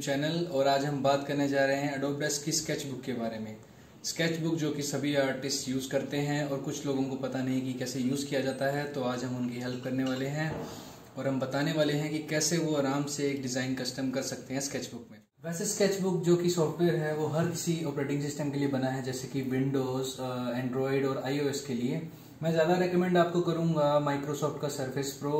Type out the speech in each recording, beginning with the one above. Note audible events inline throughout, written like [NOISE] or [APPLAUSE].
Channel और आज हम बात करने जा रहे हैं डेस्क की स्केच बुक के बारे में। स्केच बुक जो कि सभी आर्टिस्ट यूज़ करते हैं और कुछ लोगों को पता नहीं कि कैसे यूज़ किया जाता है तो आज हम उनकी हेल्प करने वाले हैं और हम बताने वाले हैं कि कैसे वो आराम से एक डिज़ाइन कस्टम कर सकते हैं स्केच बुक में। वैसे स्केच बुक जो कि सॉफ्टवेयर है, वो हर किसी ऑपरेटिंग सिस्टम के लिए बना है, जैसे कि विंडोज़ एंड्रॉयड और आईओएस के लिए। मैं ज़्यादा रिकमेंड आपको करूँगा माइक्रोसॉफ्ट का सर्फेस प्रो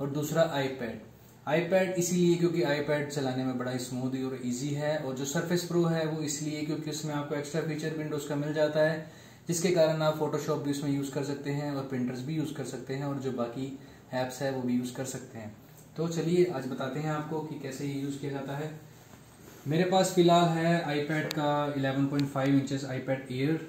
और दूसरा आईपैड आईपैड इसीलिए क्योंकि आईपैड चलाने में बड़ा स्मूथ और इजी है और जो सरफेस प्रो है वो इसलिए क्योंकि उसमें आपको एक्स्ट्रा फीचर विंडोज़ का मिल जाता है, जिसके कारण आप फोटोशॉप भी उसमें यूज़ कर सकते हैं और प्रिंटर्स भी यूज़ कर सकते हैं और जो बाकी एप्स है वो भी यूज़ कर सकते हैं। तो चलिए आज बताते हैं आपको कि कैसे ये यूज़ किया जाता है। मेरे पास फ़िलहाल है आईपैड का 11.5 इंचेस आईपैड एयर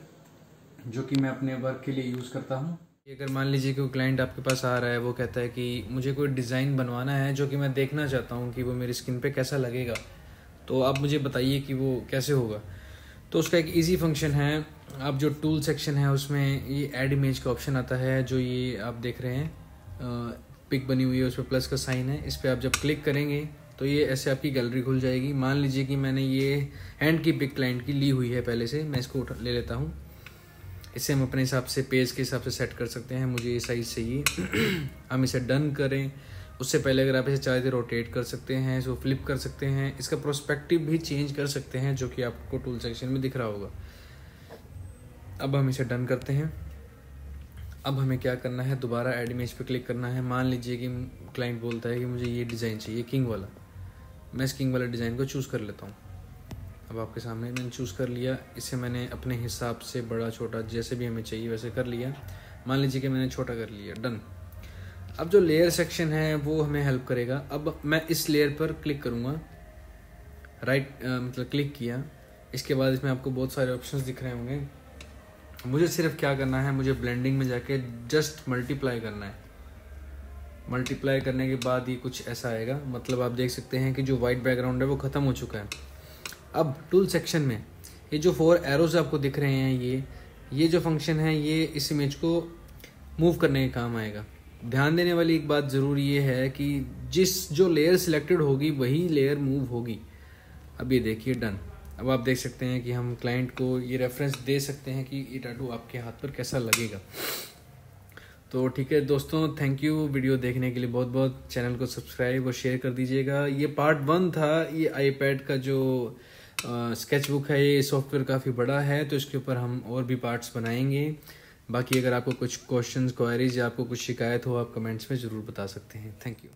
जो कि मैं अपने वर्क के लिए यूज़ करता हूँ। अगर मान लीजिए कोई क्लाइंट आपके पास आ रहा है, वो कहता है कि मुझे कोई डिज़ाइन बनवाना है जो कि मैं देखना चाहता हूँ कि वो मेरी स्किन पे कैसा लगेगा। तो आप मुझे बताइए कि वो कैसे होगा। तो उसका एक इजी फ़ंक्शन है। आप जो टूल सेक्शन है, उसमें ये ऐड इमेज का ऑप्शन आता है, जो ये आप देख रहे हैं। पिक बनी हुई है उस पर प्लस का साइन है। इस पर आप जब क्लिक करेंगे तो ये ऐसे आपकी गैलरी खुल जाएगी। मान लीजिए कि मैंने ये हैंड की पिक क्लाइंट की ली हुई है पहले से, मैं इसको ले लेता हूँ। इसे हम अपने हिसाब से पेज के हिसाब से सेट कर सकते हैं। मुझे ये साइज़ चाहिए। [CLEARS THROAT] हम इसे डन करें। उससे पहले अगर आप इसे चाहे तो रोटेट कर सकते हैं, इसको फ्लिप कर सकते हैं, इसका प्रोस्पेक्टिव भी चेंज कर सकते हैं, जो कि आपको टूल सेक्शन में दिख रहा होगा। अब हम इसे डन करते हैं। अब हमें क्या करना है? दोबारा एड इमेज पे क्लिक करना है। मान लीजिए कि क्लाइंट बोलता है कि मुझे ये डिज़ाइन चाहिए किंग वाला। मैं इस किंग वाला डिज़ाइन को चूज़ कर लेता हूँ। अब आपके सामने मैंने चूज़ कर लिया। इसे मैंने अपने हिसाब से बड़ा, छोटा, जैसे भी हमें चाहिए वैसे कर लिया। मान लीजिए कि मैंने छोटा कर लिया। डन अब जो लेयर सेक्शन है, वो हमें हेल्प करेगा। अब मैं इस लेयर पर क्लिक करूँगा। राइट मतलब क्लिक किया। इसके बाद इसमें आपको बहुत सारे ऑप्शन दिख रहे होंगे। मुझे सिर्फ़ क्या करना है? मुझे ब्लेंडिंग में जाके जस्ट मल्टीप्लाई करना है। मल्टीप्लाई करने के बाद ही कुछ ऐसा आएगा। मतलब आप देख सकते हैं कि जो वाइट बैकग्राउंड है, वो ख़त्म हो चुका है। अब टूल सेक्शन में, ये जो फोर एरोज आपको दिख रहे हैं, ये ये जो फ़ंक्शन है, ये इस इमेज को मूव करने के काम आएगा। ध्यान देने वाली एक बात ज़रूर ये है कि जिस जो लेयर सिलेक्टेड होगी, वही लेयर मूव होगी। अब ये देखिए डन अब आप देख सकते हैं कि हम क्लाइंट को ये रेफरेंस दे सकते हैं कि ये टाटू आपके हाथ पर कैसा लगेगा। तो ठीक है, दोस्तों थैंक यू वीडियो देखने के लिए बहुत बहुत चैनल को सब्सक्राइब और शेयर कर दीजिएगा। ये पार्ट वन था, ये आईपैड का जो स्केच बुक है, ये सॉफ्टवेयर काफ़ी बड़ा है तो इसके ऊपर हम और भी पार्ट्स बनाएँगे। बाकी अगर आपको कुछ क्वेश्चंस क्वारीज या आपको कुछ शिकायत हो, आप कमेंट्स में ज़रूर बता सकते हैं। Thank you